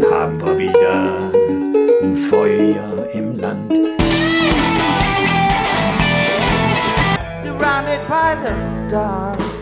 dann haben wir wieder ein Feuer im Land. Surrounded by the stars.